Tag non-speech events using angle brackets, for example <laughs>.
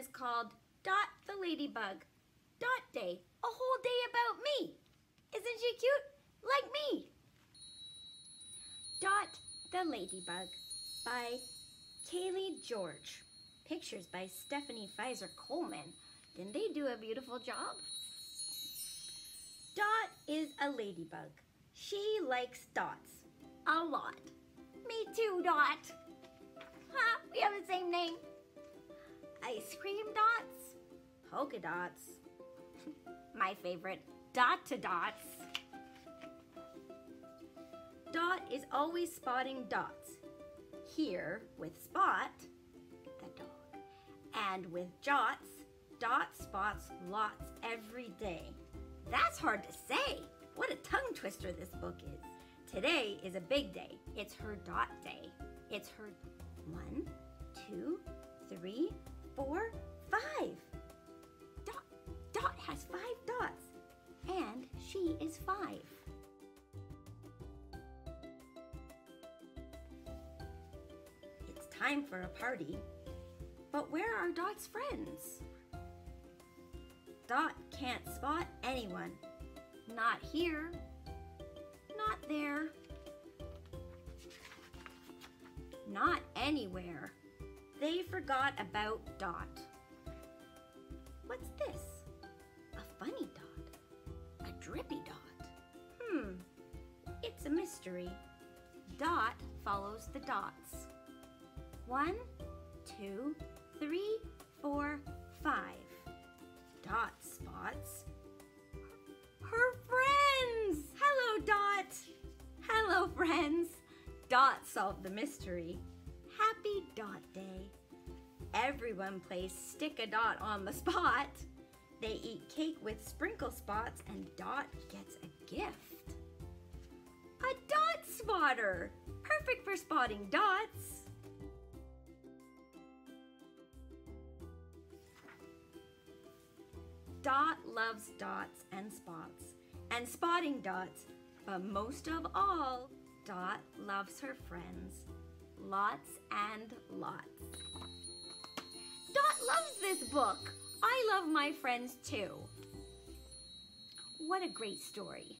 is called Dot the Ladybug. Dot Day, a whole day about me. Isn't she cute? Like me. Dot the Ladybug by Kaylee George. Pictures by Stephanie Fizer Coleman. Didn't they do a beautiful job? Dot is a ladybug. She likes dots a lot. Me too, Dot. Huh, we have the same name. Ice cream dots, polka dots, <laughs> my favorite, dot to dots. Dot is always spotting dots. Here with Spot, the dog, and with Jots, Dot spots lots every day. That's hard to say. What a tongue twister this book is. Today is a big day. It's her dot day. It's her one, two, three, four, five. Dot, Dot has five dots, and she is five. It's time for a party. But where are Dot's friends? Dot can't spot anyone. Not here. Not there. Not anywhere. They forgot about Dot. What's this? A funny dot. A drippy dot. Hmm. It's a mystery. Dot follows the dots. One, two, three, four, five. Dot spots her friends. Hello, Dot. Hello, friends. Dot solved the mystery. Everyone plays stick a dot on the spot. They eat cake with sprinkle spots and Dot gets a gift. A dot spotter, perfect for spotting dots. Dot loves dots and spots and spotting dots, but most of all, Dot loves her friends. Lots and lots. Dot loves this book. I love my friends too. What a great story.